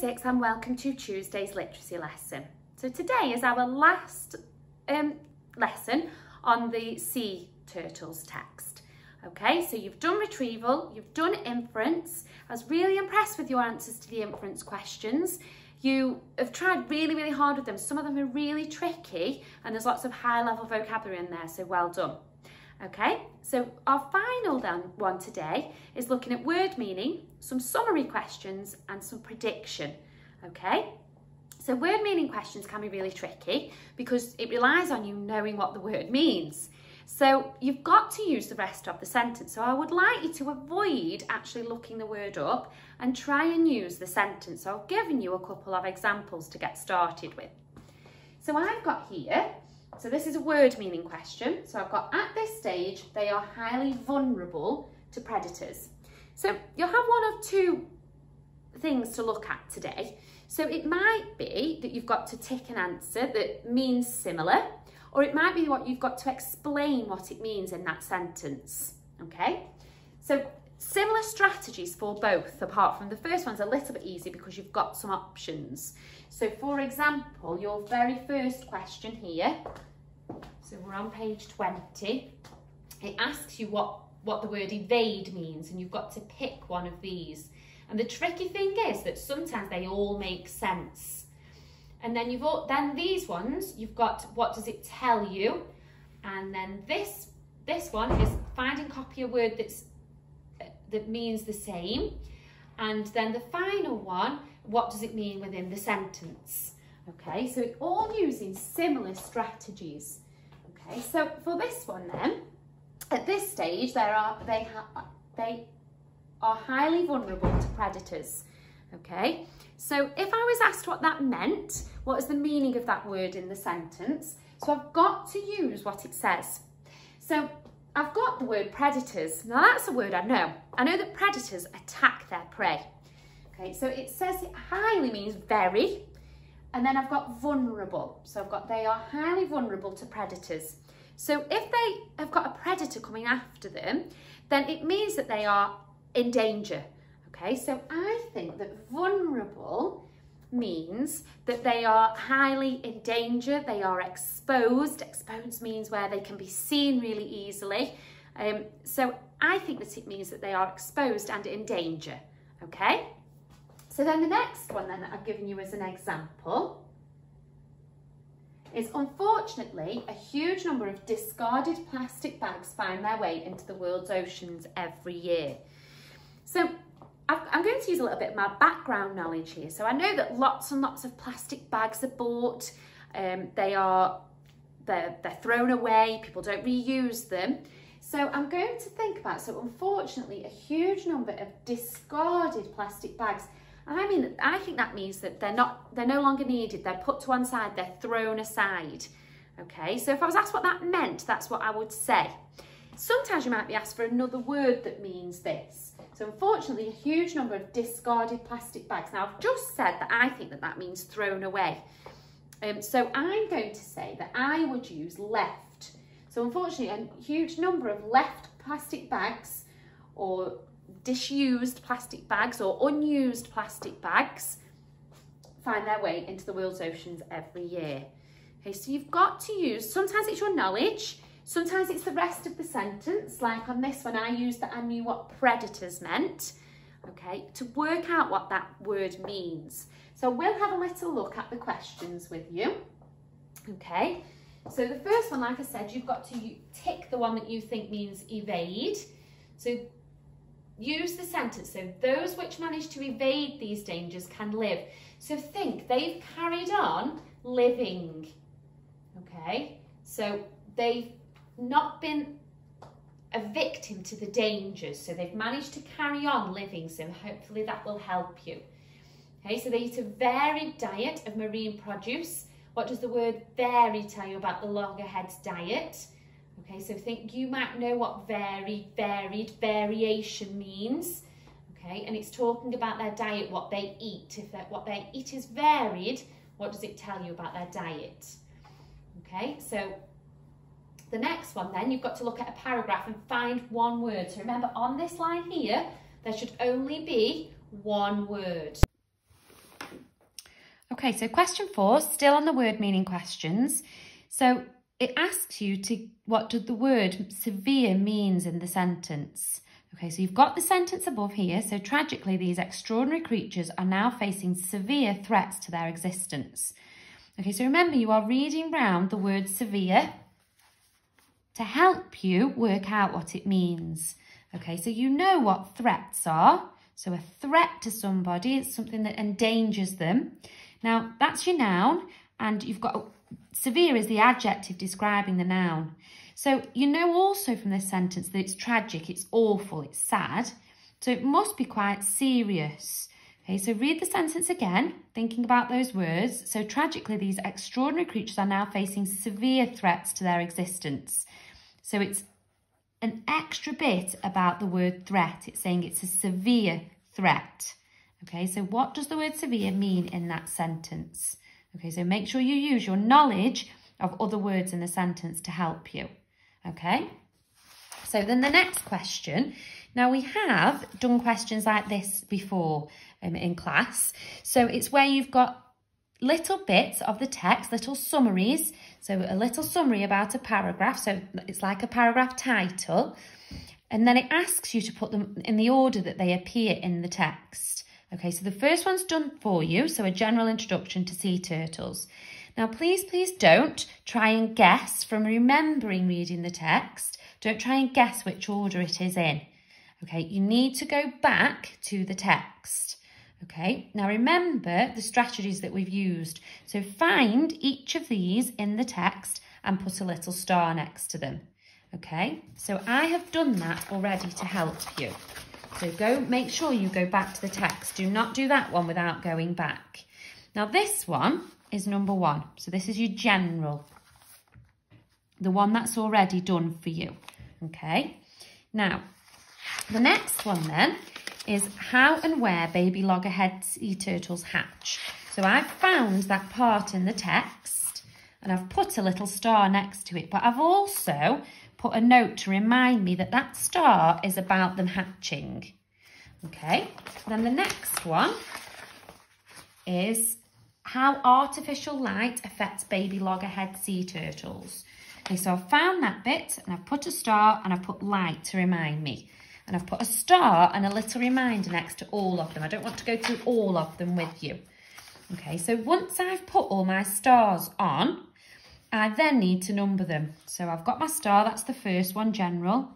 Six and welcome to Tuesday's literacy lesson. So today is our last um, lesson on the sea turtles text. Okay, so you've done retrieval, you've done inference. I was really impressed with your answers to the inference questions. You have tried really, really hard with them. Some of them are really tricky and there's lots of high level vocabulary in there, so well done. Okay, so our final then one today is looking at word meaning, some summary questions and some prediction. Okay, so word meaning questions can be really tricky because it relies on you knowing what the word means. So you've got to use the rest of the sentence. So I would like you to avoid actually looking the word up and try and use the sentence. So I've given you a couple of examples to get started with. So I've got here so this is a word meaning question. So I've got at this stage, they are highly vulnerable to predators. So you'll have one of two things to look at today. So it might be that you've got to tick an answer that means similar, or it might be what you've got to explain what it means in that sentence. Okay? So similar strategies for both, apart from the first one's a little bit easy because you've got some options. So for example, your very first question here, so we're on page 20. It asks you what, what the word evade means and you've got to pick one of these. And the tricky thing is that sometimes they all make sense. And then you've all, then these ones, you've got what does it tell you? And then this, this one is find and copy a word that's, that means the same. And then the final one, what does it mean within the sentence? Okay, so all using similar strategies. Okay, so for this one then, at this stage, there are they have they are highly vulnerable to predators. Okay, so if I was asked what that meant, what is the meaning of that word in the sentence? So I've got to use what it says. So I've got the word predators. Now that's a word I know. I know that predators attack their prey. Okay, so it says it highly means very, and then I've got vulnerable. So I've got they are highly vulnerable to predators. So if they have got a predator coming after them, then it means that they are in danger. Okay, so I think that vulnerable means that they are highly in danger, they are exposed. Exposed means where they can be seen really easily. Um, so I think that it means that they are exposed and in danger. Okay? So then the next one then that I've given you as an example is unfortunately a huge number of discarded plastic bags find their way into the world's oceans every year. So I'm going to use a little bit of my background knowledge here. So I know that lots and lots of plastic bags are bought. Um, they are, they're, they're thrown away. People don't reuse them. So I'm going to think about, so unfortunately, a huge number of discarded plastic bags I mean, I think that means that they're not, they're no longer needed. They're put to one side, they're thrown aside. Okay, so if I was asked what that meant, that's what I would say. Sometimes you might be asked for another word that means this. So unfortunately, a huge number of discarded plastic bags. Now, I've just said that I think that that means thrown away. Um, so I'm going to say that I would use left. So unfortunately, a huge number of left plastic bags or disused plastic bags or unused plastic bags find their way into the world's oceans every year. Okay, so you've got to use, sometimes it's your knowledge, sometimes it's the rest of the sentence, like on this one I used that I knew what predators meant, okay, to work out what that word means. So we'll have a little look at the questions with you, okay. So the first one, like I said, you've got to tick the one that you think means evade. So use the sentence, so those which manage to evade these dangers can live. So think, they've carried on living, okay? So they've not been a victim to the dangers, so they've managed to carry on living, so hopefully that will help you. Okay, so they eat a varied diet of marine produce. What does the word vary tell you about the loggerhead's diet? Okay, so think you might know what varied, varied, variation means. Okay, and it's talking about their diet, what they eat. If what they eat is varied, what does it tell you about their diet? Okay, so the next one then, you've got to look at a paragraph and find one word. So remember, on this line here, there should only be one word. Okay, so question four, still on the word meaning questions. So it asks you to what the word severe means in the sentence. Okay, so you've got the sentence above here. So tragically, these extraordinary creatures are now facing severe threats to their existence. Okay, so remember you are reading round the word severe to help you work out what it means. Okay, so you know what threats are. So a threat to somebody is something that endangers them. Now, that's your noun, and you've got severe is the adjective describing the noun. So you know also from this sentence that it's tragic, it's awful, it's sad. So it must be quite serious. Okay, so read the sentence again, thinking about those words. So tragically, these extraordinary creatures are now facing severe threats to their existence. So it's an extra bit about the word threat. It's saying it's a severe threat. Okay, so what does the word severe mean in that sentence? Okay, so make sure you use your knowledge of other words in the sentence to help you. Okay, so then the next question. Now we have done questions like this before um, in class. So it's where you've got little bits of the text, little summaries. So a little summary about a paragraph. So it's like a paragraph title. And then it asks you to put them in the order that they appear in the text. Okay, so the first one's done for you, so a general introduction to sea turtles. Now, please, please don't try and guess from remembering reading the text. Don't try and guess which order it is in. Okay, you need to go back to the text. Okay, now remember the strategies that we've used. So find each of these in the text and put a little star next to them. Okay, so I have done that already to help you. So go, make sure you go back to the text. Do not do that one without going back. Now this one is number one. So this is your general. The one that's already done for you. Okay. Now, the next one then is how and where baby loggerhead sea turtles hatch. So I've found that part in the text and I've put a little star next to it, but I've also put a note to remind me that that star is about them hatching. Okay, then the next one is how artificial light affects baby loggerhead sea turtles. Okay, so I've found that bit and I've put a star and I've put light to remind me. And I've put a star and a little reminder next to all of them. I don't want to go through all of them with you. Okay, so once I've put all my stars on, I then need to number them. So I've got my star, that's the first one, general.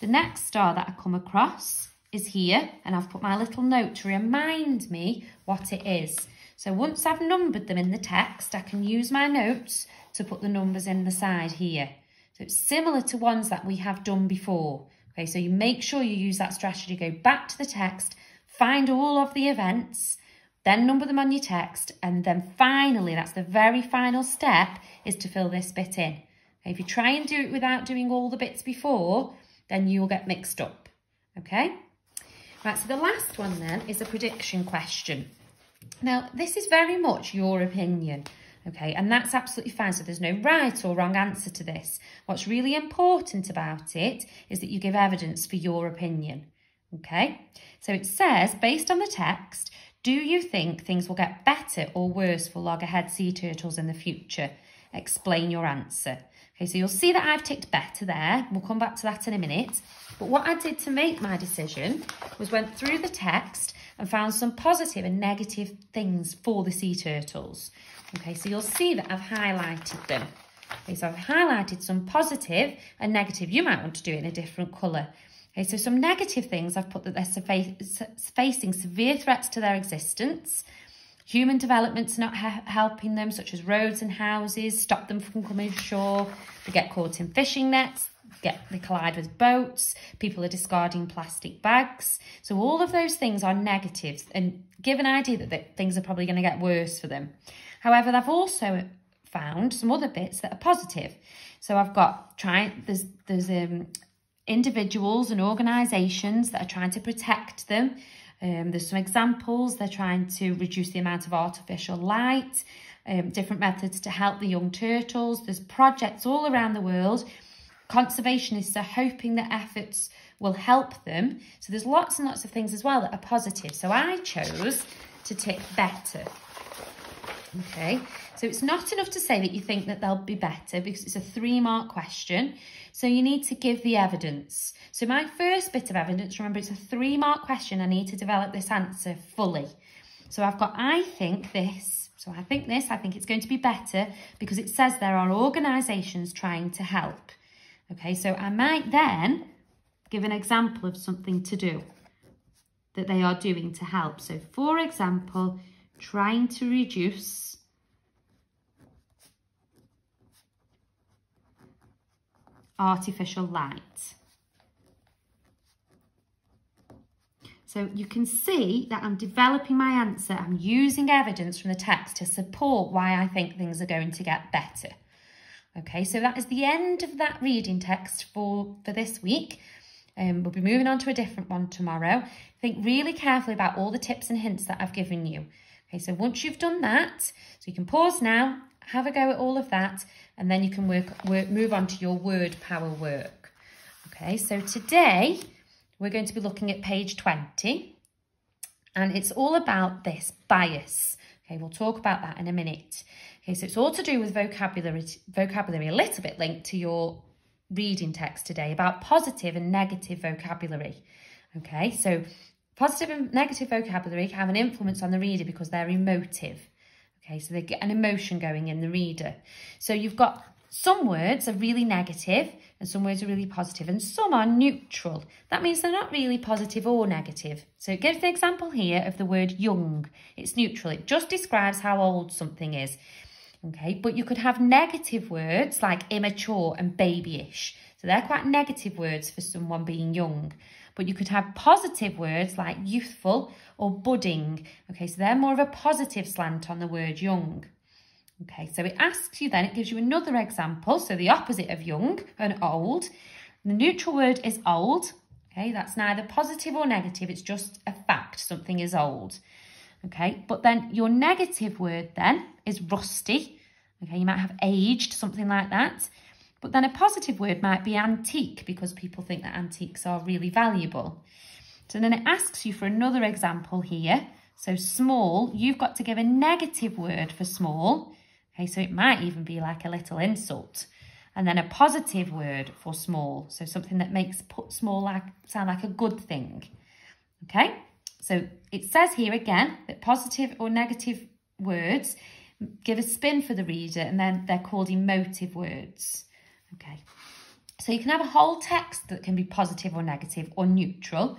The next star that I come across is here, and I've put my little note to remind me what it is. So once I've numbered them in the text, I can use my notes to put the numbers in the side here. So it's similar to ones that we have done before. Okay, so you make sure you use that strategy, go back to the text, find all of the events, then number them on your text, and then finally, that's the very final step, is to fill this bit in. Okay, if you try and do it without doing all the bits before, then you'll get mixed up, okay? Right, so the last one then is a prediction question. Now, this is very much your opinion, okay? And that's absolutely fine. So there's no right or wrong answer to this. What's really important about it is that you give evidence for your opinion, okay? So it says, based on the text, do you think things will get better or worse for loggerhead sea turtles in the future? Explain your answer. Okay, so you'll see that I've ticked better there. We'll come back to that in a minute. But what I did to make my decision was went through the text and found some positive and negative things for the sea turtles. Okay, so you'll see that I've highlighted them. Okay, so I've highlighted some positive and negative. You might want to do it in a different colour. Okay, so some negative things I've put that they're facing severe threats to their existence. Human development's not helping them, such as roads and houses, stop them from coming ashore. They get caught in fishing nets, get they collide with boats. People are discarding plastic bags. So all of those things are negatives and give an idea that, that things are probably going to get worse for them. However, I've also found some other bits that are positive. So I've got try there's there's um individuals and organisations that are trying to protect them. Um, there's some examples. They're trying to reduce the amount of artificial light, um, different methods to help the young turtles. There's projects all around the world. Conservationists are hoping that efforts will help them. So there's lots and lots of things as well that are positive. So I chose to tick better. Okay, so it's not enough to say that you think that they'll be better because it's a three mark question. So you need to give the evidence. So my first bit of evidence, remember it's a three mark question. I need to develop this answer fully. So I've got, I think this. So I think this, I think it's going to be better because it says there are organisations trying to help. Okay, so I might then give an example of something to do that they are doing to help. So for example, trying to reduce artificial light. So you can see that I'm developing my answer. I'm using evidence from the text to support why I think things are going to get better. Okay, so that is the end of that reading text for, for this week. Um, we'll be moving on to a different one tomorrow. Think really carefully about all the tips and hints that I've given you. Okay, so once you've done that, so you can pause now, have a go at all of that, and then you can work, work move on to your word power work. Okay, so today we're going to be looking at page 20, and it's all about this bias. Okay, we'll talk about that in a minute. Okay, so it's all to do with vocabulary, vocabulary, a little bit linked to your reading text today about positive and negative vocabulary. Okay, so positive and negative vocabulary have an influence on the reader because they're emotive. Okay, so they get an emotion going in the reader. So you've got some words are really negative and some words are really positive and some are neutral. That means they're not really positive or negative. So it gives the example here of the word young. It's neutral. It just describes how old something is. Okay, but you could have negative words like immature and babyish. So they're quite negative words for someone being young. But you could have positive words like youthful or budding. Okay, so they're more of a positive slant on the word young. Okay, so it asks you then, it gives you another example. So the opposite of young and old. The neutral word is old. Okay, that's neither positive or negative. It's just a fact. Something is old. Okay, but then your negative word then is rusty. Okay, you might have aged, something like that. But then a positive word might be antique because people think that antiques are really valuable. So then it asks you for another example here. So small, you've got to give a negative word for small. Okay, so it might even be like a little insult. And then a positive word for small. So something that makes put small like sound like a good thing. Okay, so it says here again that positive or negative words give a spin for the reader and then they're called emotive words. Okay, so you can have a whole text that can be positive or negative or neutral.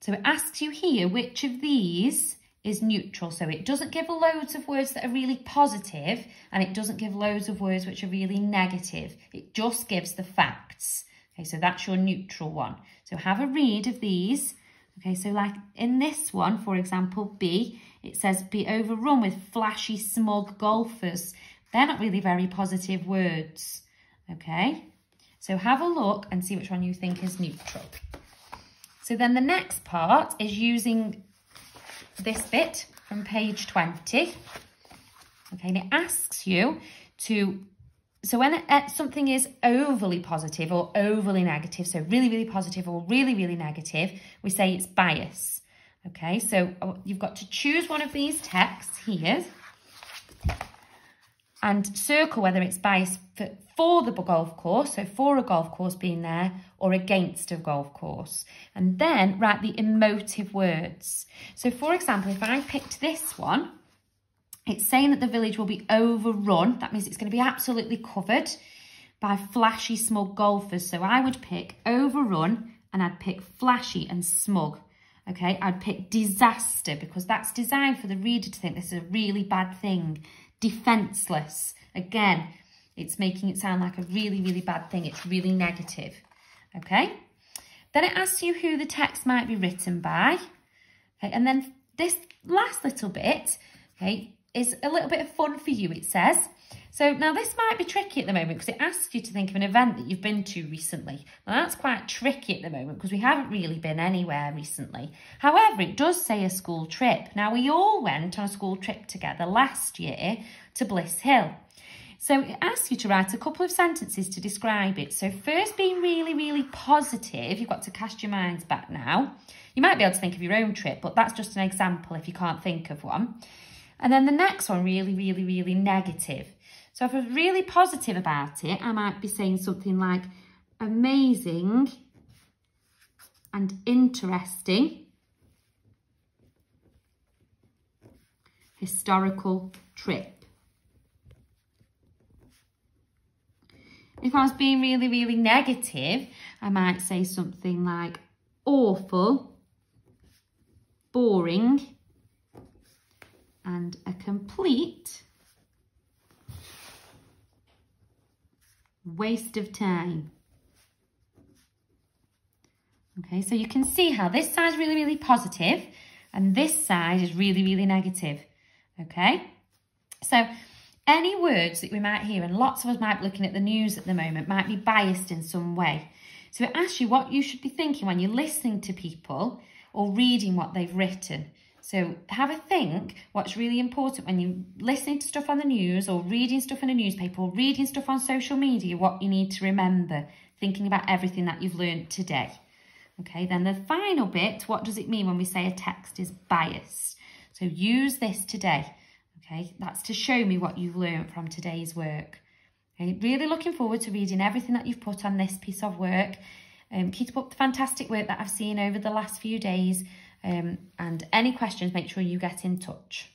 So it asks you here which of these is neutral. So it doesn't give loads of words that are really positive and it doesn't give loads of words which are really negative. It just gives the facts. Okay, so that's your neutral one. So have a read of these. Okay, so like in this one, for example, B, it says be overrun with flashy, smug golfers. They're not really very positive words. Okay, so have a look and see which one you think is neutral. So then the next part is using this bit from page 20. Okay, and it asks you to, so when uh, something is overly positive or overly negative, so really, really positive or really, really negative, we say it's bias. Okay, so uh, you've got to choose one of these texts here and circle whether it's bias for, for the golf course, so for a golf course being there, or against a golf course. And then write the emotive words. So for example, if I picked this one, it's saying that the village will be overrun. That means it's going to be absolutely covered by flashy, smug golfers. So I would pick overrun and I'd pick flashy and smug. Okay, I'd pick disaster because that's designed for the reader to think this is a really bad thing defenseless. Again, it's making it sound like a really, really bad thing. It's really negative, okay? Then it asks you who the text might be written by. Okay, and then this last little bit, okay, is a little bit of fun for you, it says. So now this might be tricky at the moment because it asks you to think of an event that you've been to recently. Now that's quite tricky at the moment because we haven't really been anywhere recently. However, it does say a school trip. Now we all went on a school trip together last year to Blists Hill. So it asks you to write a couple of sentences to describe it. So first being really, really positive, you've got to cast your minds back now. You might be able to think of your own trip, but that's just an example if you can't think of one. And then the next one, really, really, really negative. So if I was really positive about it, I might be saying something like amazing and interesting historical trip. If I was being really, really negative, I might say something like awful, boring, and a complete waste of time. Okay, so you can see how this side is really, really positive and this side is really, really negative. Okay, so any words that we might hear, and lots of us might be looking at the news at the moment, might be biased in some way. So it asks you what you should be thinking when you're listening to people or reading what they've written. So have a think what's really important when you're listening to stuff on the news or reading stuff in a newspaper or reading stuff on social media, what you need to remember, thinking about everything that you've learned today. Okay, then the final bit, what does it mean when we say a text is biased? So use this today. Okay, that's to show me what you've learned from today's work. Okay, really looking forward to reading everything that you've put on this piece of work. Um, keep up the fantastic work that I've seen over the last few days. Um, and any questions, make sure you get in touch.